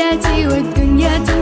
一次会更加精